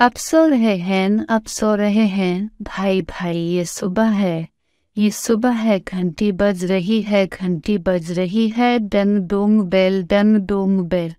अब सो रहे हैं, अब सो रहे हैं। भाई भाई, ये सुबह है। ये सुबह है, घंटी बज रही है, घंटी बज रही है। Ding dong bell, ding dong bell.